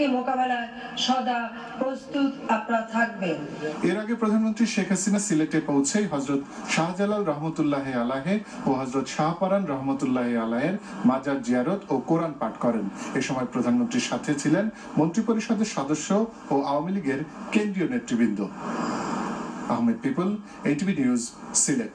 হুমকি মোকাবেলায় সদা প্রস্তুত আপনারা থাকবেন। এর আগে প্রধানমন্ত্রী শেখ হাসিনা সিলেটে পৌঁছেই হজরত শাহজালাল রহমতুল্লাহ আলাহে ও হজরত শাহপারান রহমতুল্লাহ আলাহের মাজার জিয়ারত ও কোরআন পাঠ করেন। এ সময় প্রধানমন্ত্রীর সাথে ছিলেন মন্ত্রিপরিষদের সদস্য ও আওয়ামী লীগের কেন্দ্রীয় নেতৃবৃন্দ। Ahmed people ATV news, Sylhet.